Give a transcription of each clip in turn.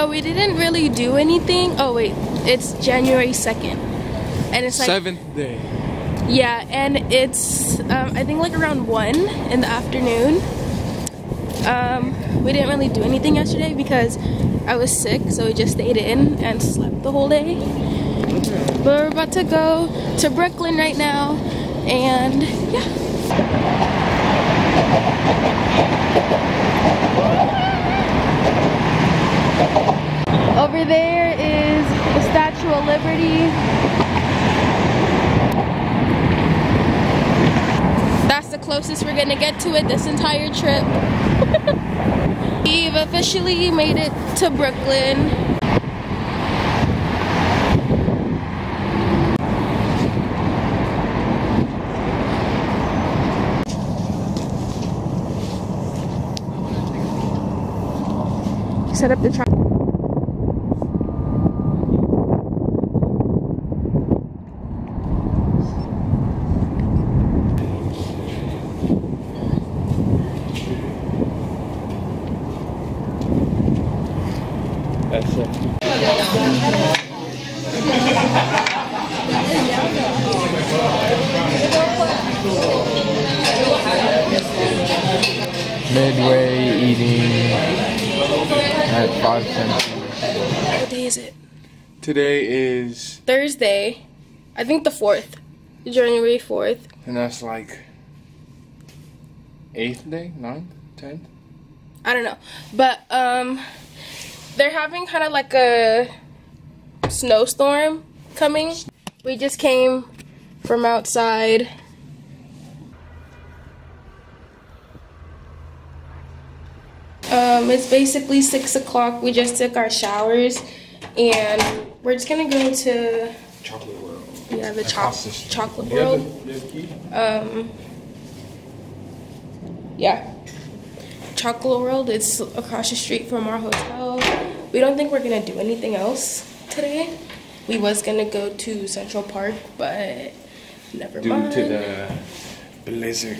So we didn't really do anything. Oh wait, it's January 2nd. And it's like Seventh day. Yeah, and it's um, I think like around one in the afternoon. Um, we didn't really do anything yesterday because I was sick, so we just stayed in and slept the whole day. But we're about to go to Brooklyn right now, and yeah. Over there is the Statue of Liberty. That's the closest we're gonna get to it this entire trip. We've officially made it to Brooklyn. Set up the truck. That's it. Midway five cents. What day is it? Today is, Thursday. I think the 4th. January 4th. and that's like eighth day, ninth, tenth. I don't know. But um they're having kind of like a snowstorm coming. We just came from outside. Um, it's basically six o'clock. We just took our showers, and we're just gonna go to Chocolate world. yeah the choc- Across the street. chocolate world. the- you have the key? Um, yeah. Chocolate World. It's across the street from our hotel. We don't think we're gonna do anything else today. We was gonna go to Central Park, but never Due mind. to the blizzard.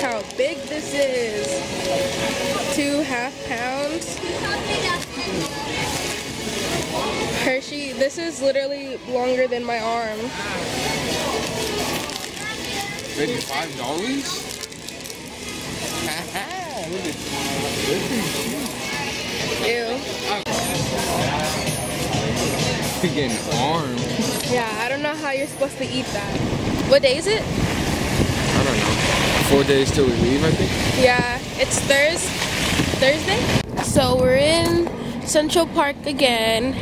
How big this is? Two half pounds. Hershey, this is literally longer than my arm. Fifty-five dollars. Ew. Freaking arm. Yeah, I don't know how you're supposed to eat that. What day is it? I don't know. Four days till we leave, I think. Yeah, it's Thurs Thursday. So we're in Central Park again.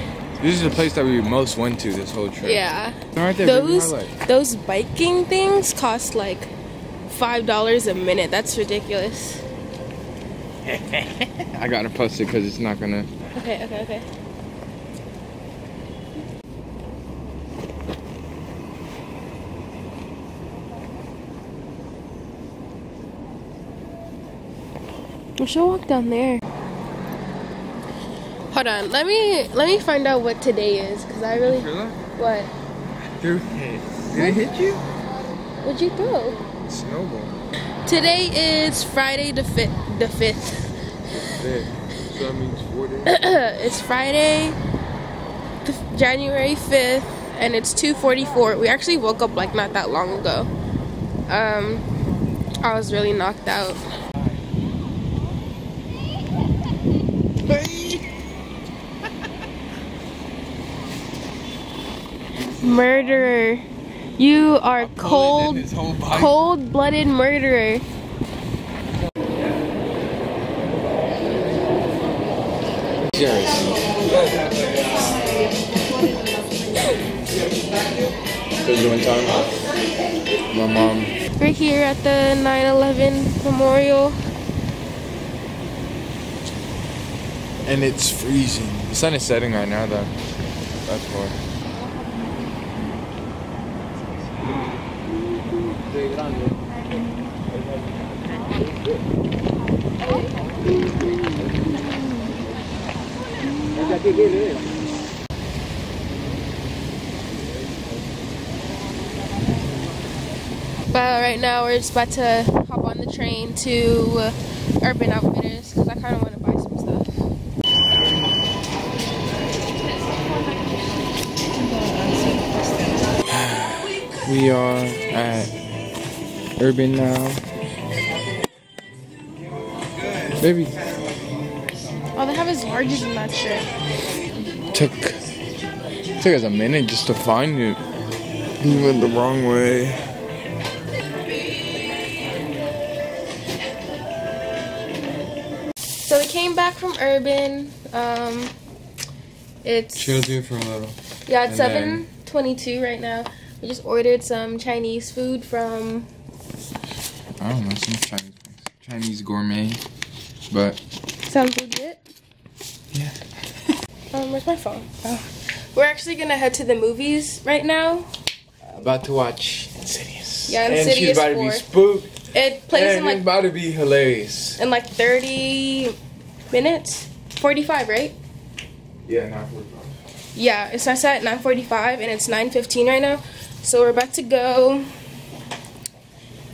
This is the place that we most went to this whole trip. Yeah. Right there, baby, Those those biking things cost like five dollars a minute. That's ridiculous. I gotta post it because it's not gonna. Okay, okay, okay. We should walk down there. Hold on, let me let me find out what today is, cause I really what? Dude, did it hit you? What'd you throw? Snowball. Today is Friday the fifth. The fifth. There. So that means four days. it's Friday, th- January 5th, and it's 2:44. We actually woke up like not that long ago. Um, I was really knocked out. Murderer, you are cold, His whole body. cold-blooded murderer. Because you time? My mom. We're here at the 9/11 memorial. And it's freezing. The sun is setting right now, though. That's why. But right now we're just about to hop on the train to uh, Urban Outfitters because I kind of want to buy some stuff. we are at Urban now. Baby, All they have is larges and that shit. took took us a minute just to find it. We went the wrong way. So we came back from Urban. Um, it's Chill dude for a little. yeah, it's and seven then- twenty-two right now. We just ordered some Chinese food from I don't know, some Chinese place. Chinese gourmet. But Sounds legit. Yeah. Um, where's my phone? Oh. We're actually gonna head to the movies right now. about to watch Insidious. Yeah, Insidious. and she's about to be spooked. It plays and in like it's about to be hilarious. in like thirty minutes, forty-five, right? Yeah, not 45. Yeah, it starts at nine forty-five and it's nine fifteen right now. So we're about to go,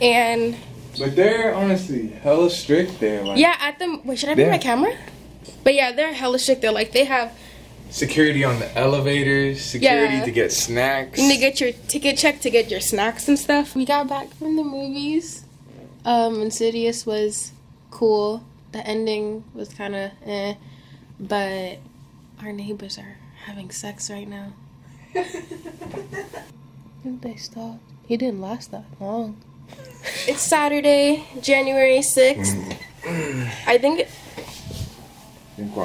and But they're honestly hella strict there. Like yeah, at the wait, should I bring my camera? But yeah, they're hella strict. They're like they have security on the elevators, security Yeah. to get snacks. you need to get your ticket checked to get your snacks and stuff. We got back from the movies. Um, Insidious was cool. The ending was kind of eh, but our neighbors are having sex right now. Didn't they stop? He didn't last that long. It's Saturday, January 6th. I think it-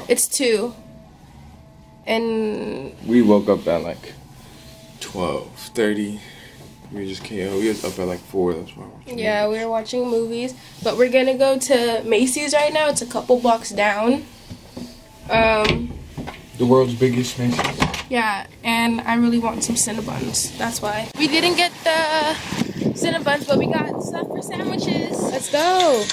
it's 2. And We woke up at like 12:30. We just came. We was up at like four. That's why. we're watching yeah, we were watching movies. But we're gonna go to Macy's right now. It's a couple blocks down. Um, The world's biggest Macy's. yeah, and I really want some Cinnabons. That's why. We didn't get the Cinnabons, but we got stuff for sandwiches. Let's go.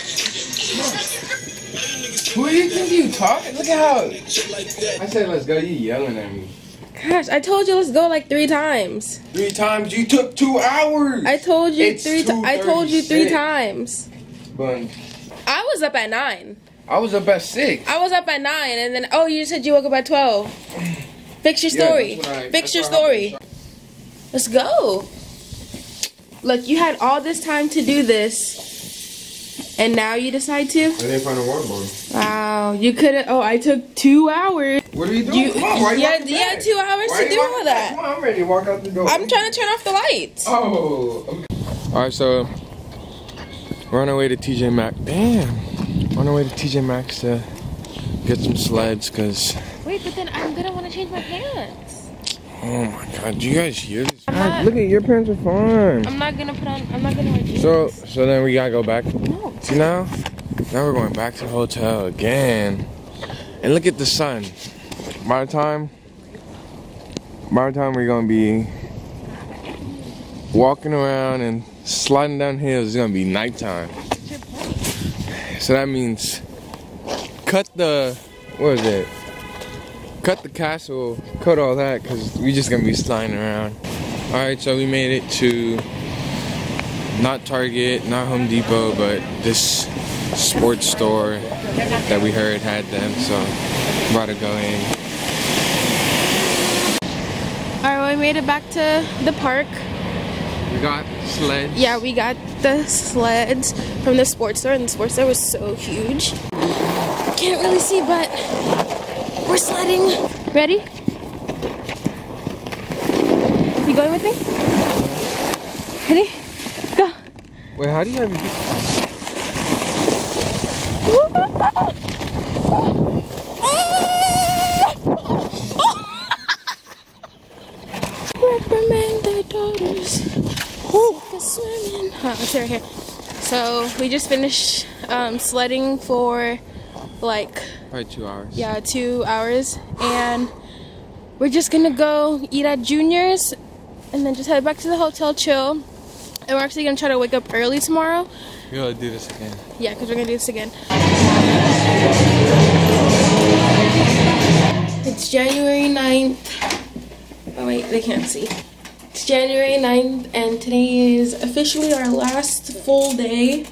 Who do you think you talking? Look at how. I said let's go. You yelling at me. Gosh, I told you let's go like three times. Three times. You took two hours. I told you It's three. Ti- I told you three times. But I was up at nine. I was up at six. I was up at nine, and then oh, you said you woke up at twelve. Fix your story. that's what I- Fix your story. Let's go. Look, you had all this time to do this, and now you decide to. I didn't find a water bottle. Wow, you could have. Oh, I took two hours. What are you doing? You, Come on, why you yeah, walking yeah, back? two hours Why to do all that. Come on, I'm ready to walk out the door. I'm trying to turn off the lights. Oh. Okay. All right, so we're on our way to TJ Maxx. Damn. we're On our way to TJ Maxx to get some sleds, cause Wait, but then I'm gonna want to change my pants. Oh my god, do you guys hear this? Not- look at your pants are fine. I'm not gonna put on. I'm not gonna wear jeans. So so then we gotta go back. no. See now? Now we're going back to the hotel again. And look at the sun. By the time by the time we're gonna be walking around and sliding down hills, it's gonna be nighttime. So that means cut the what is it? Cut the castle, cut all that, cause we're just gonna be sliding around. Alright, so we made it to not Target, not Home Depot, but this sports store that we heard had them, so I'm about to go in. All right, well, we made it back to the park. We got sleds. Yeah, we got the sleds from the sports store, and the sports store was so huge. Can't really see, but we're sledding. Ready? You going with me? Ready? Go. Wait, how do you have Reprimand their daughters. For swimming. Huh, it's right here. So we just finished um, sledding for like probably two hours? yeah two hours, and we're just gonna go eat at Junior's, and then just head back to the hotel, chill. And we're actually gonna try to wake up early tomorrow. We gotta do this again. Yeah, because we're gonna do this again. It's January 9th. Oh, wait, they can't see. It's January 9th, and today is officially our last full day.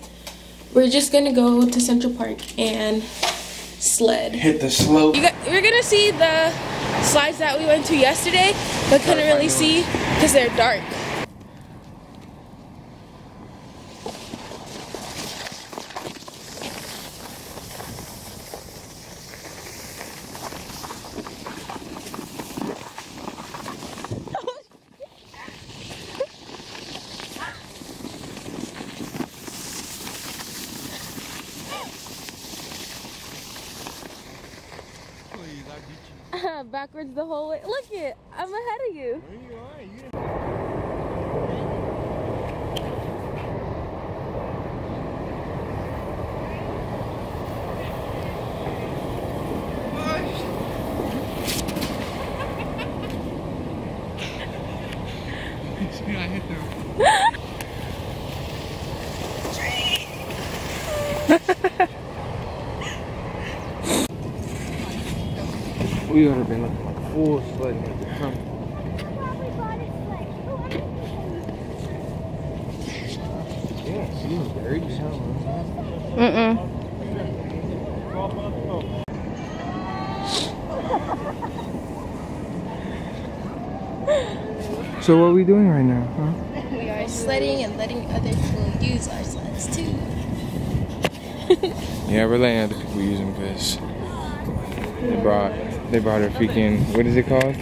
We're just gonna go to Central Park and sled. Hit the slope. You got, we're gonna see the slides that we went to yesterday, but couldn't really see because they're dark. Backwards the whole way. Look it, I'm ahead of you. Where you? You I hit the we would have been looking like fools sledding at the time. Yeah, she was buried as. Mm-mm. So what are we doing right now, huh? We are sledding and letting other people use our sleds too. Yeah, we're letting other people use them because they brought they brought a freaking what is it called?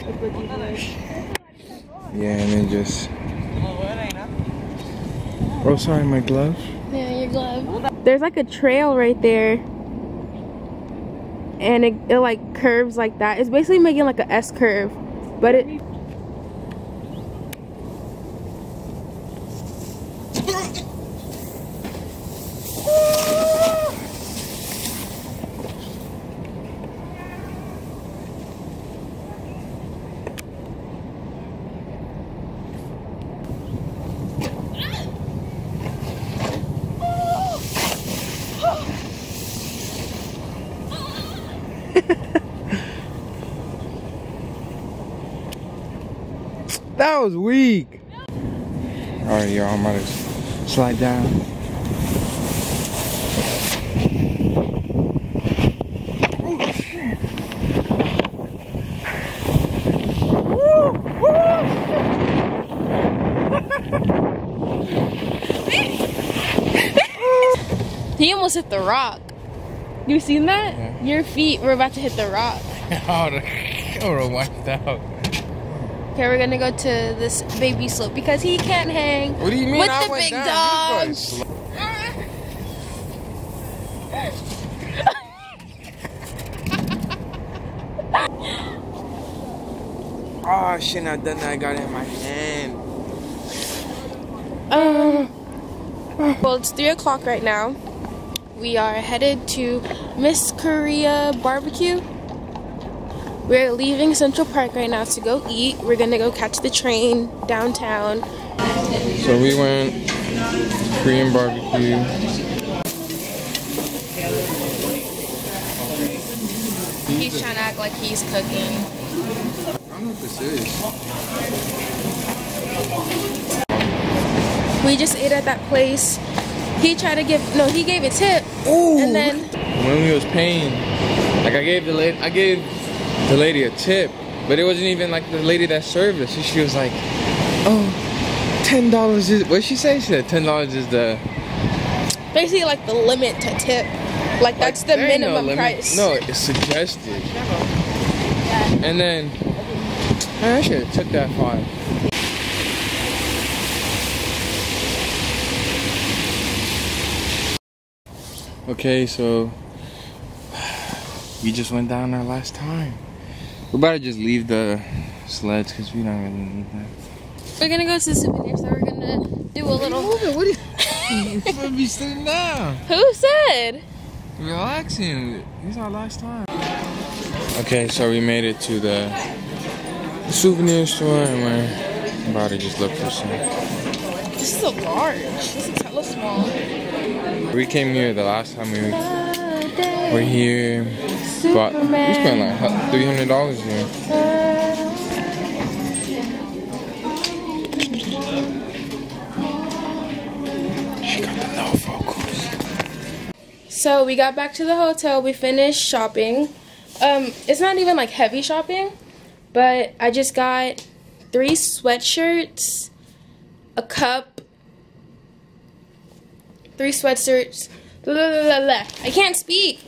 Yeah, and then just oh sorry, my glove. Yeah, your glove. There's like a trail right there. And it, it like curves like that. It's basically making like a S curve. But it That was weak. All right, y'all, I'm about to slide down. Oh, shit. Woo, woo. he almost hit the rock. You seen that? Yeah. Your feet were about to hit the rock. Oh, the camera wiped out. Okay, we're gonna go to this baby slope because he can't hang. What do you mean? With I the went big down. dogs. Oh, I shouldn't have done that. I got it in my hand. Um, well, it's three o'clock right now. We are headed to Miss Korea Barbecue. We're leaving Central Park right now to go eat. We're gonna go catch the train downtown. So we went Korean barbecue. He's trying to act like he's cooking. I don't know what this is. We just ate at that place. He tried to give no, he gave a tip, Ooh. and then when we was paying, like I gave the lady, I gave the lady a tip, but it wasn't even like the lady that served us. She was like, "Oh, ten dollars is." What she say? She said ten dollars is the. basically like the limit to tip. Like that's the There ain't no minimum price. No, it's suggested. And then man, I should have took that five. Okay, so we just went down there last time. We're about to just leave the sleds because we don't really need that. We're gonna go to the souvenir store. We're gonna do a little. What are you? You're supposed to be sitting down, Who said? relaxing. This is our last time. Okay, so we made it to the souvenir store and we're about to just look for some. This is a large. This is hella small. We came here the last time we were here, but we spent like three hundred dollars here. She got the no focus. So we got back to the hotel. We finished shopping. Um, it's not even like heavy shopping, but I just got three sweatshirts, a cup, three sweatshirts. Blah, blah, blah, blah, blah. I can't speak.